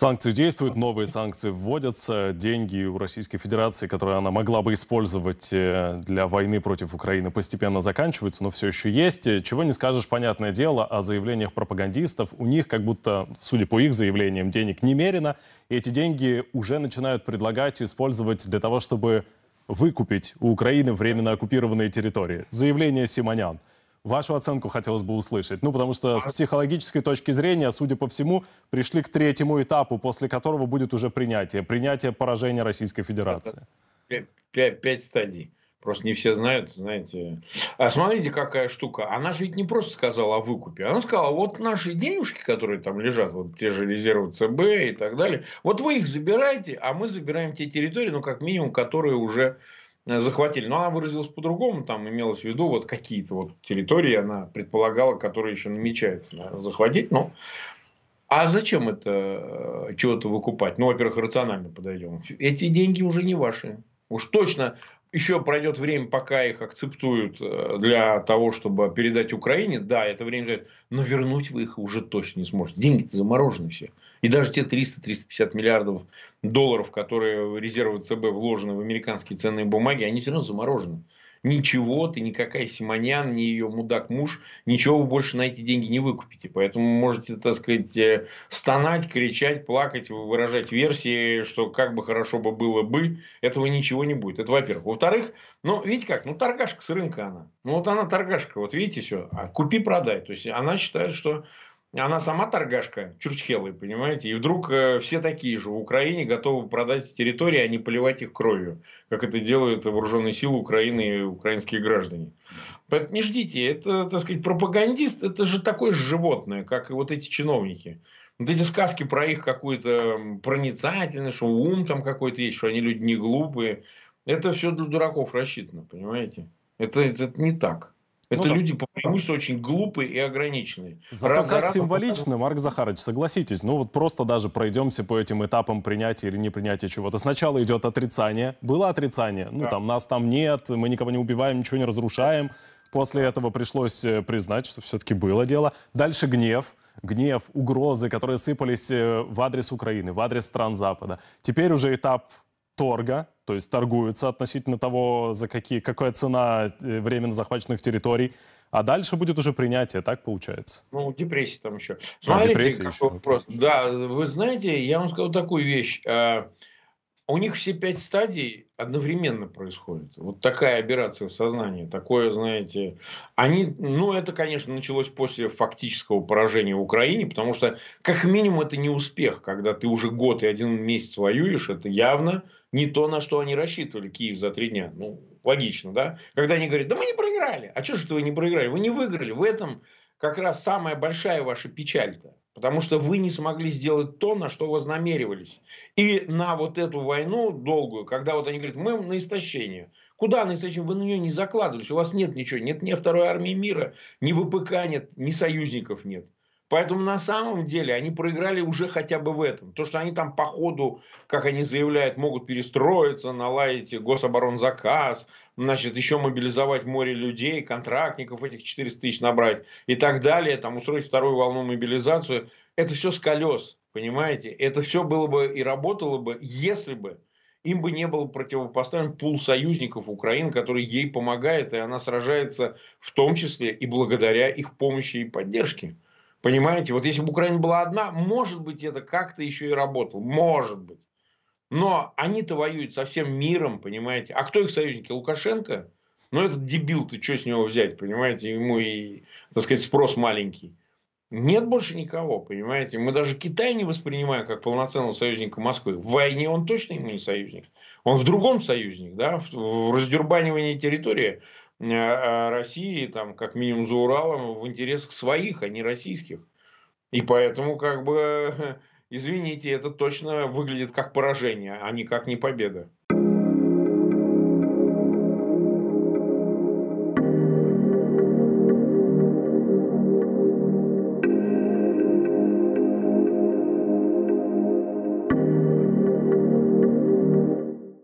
Санкции действуют, новые санкции вводятся, деньги у Российской Федерации, которые она могла бы использовать э, для войны против Украины, постепенно заканчиваются, но все еще есть. Чего не скажешь, понятное дело, о заявлениях пропагандистов. У них, как будто, судя по их заявлениям, денег немерено, и эти деньги уже начинают предлагать использовать для того, чтобы выкупить у Украины временно оккупированные территории. Заявление Симонян – Вашу оценку хотелось бы услышать. Ну, потому что с психологической точки зрения, судя по всему, пришли к третьему этапу, после которого будет уже принятие. Принятие поражения Российской Федерации. Пять, пять стадий. Просто не все знают, знаете. А смотрите, какая штука. Она же ведь не просто сказала о выкупе. Она сказала, вот наши денежки, которые там лежат, вот те же резервы ЦБ и так далее, вот вы их забираете, а мы забираем те территории, ну, как минимум, которые уже захватили. Но она выразилась по-другому, там имелось в виду вот какие-то вот территории, она предполагала, которые еще намечается наверное, захватить. Ну, а зачем это э, чего-то выкупать? Ну, во-первых, рационально подойдем. Эти деньги уже не ваши. Уж точно еще пройдет время, пока их акцептуют э, для того, чтобы передать Украине. Да, это время займет. Но вернуть вы их уже точно не сможете. Деньги-то заморожены все. И даже те 300-350 миллиардов долларов, которые резервы ЦБ вложены в американские ценные бумаги, они все равно заморожены ничего ты, никакая Симонян, ни ее мудак-муж, ничего вы больше на эти деньги не выкупите. Поэтому можете, так сказать, э, стонать, кричать, плакать, выражать версии, что как бы хорошо бы было бы, этого ничего не будет. Это во-первых. Во-вторых, ну, видите как, ну, торгашка с рынка она. Ну, вот она торгашка, вот видите все, а купи-продай. То есть, она считает, что она сама торгашка, чурчхелы, понимаете, и вдруг э, все такие же в Украине готовы продать территории, а не поливать их кровью, как это делают вооруженные силы Украины и украинские граждане. Поэтому не ждите, это, так сказать, пропагандист, это же такое же животное, как и вот эти чиновники. Вот эти сказки про их какую-то проницательность, что ум там какой-то есть, что они люди не глупые, это все для дураков рассчитано, понимаете? Это, это не так. Это ну, люди по преимуществу очень глупые и ограниченные. Зато раз как раз символично, Марк Захарович, согласитесь, ну вот просто даже пройдемся по этим этапам принятия или непринятия чего-то. Сначала идет отрицание. Было отрицание, ну да. там нас там нет, мы никого не убиваем, ничего не разрушаем. После этого пришлось э, признать, что все-таки было дело. Дальше гнев гнев, угрозы, которые сыпались э, в адрес Украины, в адрес стран Запада. Теперь уже этап торга, то есть торгуются относительно того, за какие, какая цена э, временно захваченных территорий. А дальше будет уже принятие, так получается? Ну, депрессия там еще. А, Смотрите, а, депрессия какой еще. вопрос. Да, вы знаете, я вам скажу такую вещь. А, у них все пять стадий одновременно происходят. Вот такая операция в сознании, такое, знаете, они, ну, это, конечно, началось после фактического поражения в Украине, потому что, как минимум, это не успех, когда ты уже год и один месяц воюешь, это явно не то, на что они рассчитывали, Киев за три дня. Ну, логично, да? Когда они говорят, да мы не проиграли. А что же вы не проиграли? Вы не выиграли. В этом как раз самая большая ваша печаль-то. Потому что вы не смогли сделать то, на что вознамеривались. И на вот эту войну долгую, когда вот они говорят, мы на истощение. Куда на истощение? Вы на нее не закладывались. У вас нет ничего. Нет ни второй армии мира, ни ВПК нет, ни союзников нет. Поэтому на самом деле они проиграли уже хотя бы в этом. То, что они там по ходу, как они заявляют, могут перестроиться, наладить гособоронзаказ, значит, еще мобилизовать море людей, контрактников, этих 400 тысяч набрать и так далее, там устроить вторую волну мобилизацию. Это все с колес, понимаете? Это все было бы и работало бы, если бы им бы не был противопоставлен пул союзников Украины, который ей помогает, и она сражается в том числе и благодаря их помощи и поддержке. Понимаете, вот если бы Украина была одна, может быть, это как-то еще и работало. Может быть. Но они-то воюют со всем миром, понимаете. А кто их союзники? Лукашенко? Ну, этот дебил, ты что с него взять, понимаете? Ему и, так сказать, спрос маленький. Нет больше никого, понимаете? Мы даже Китай не воспринимаем как полноценного союзника Москвы. В войне он точно ему не союзник. Он в другом союзник, да, в раздербанивании территории России, там, как минимум за Уралом, в интересах своих, а не российских. И поэтому, как бы, извините, это точно выглядит как поражение, а не как не победа.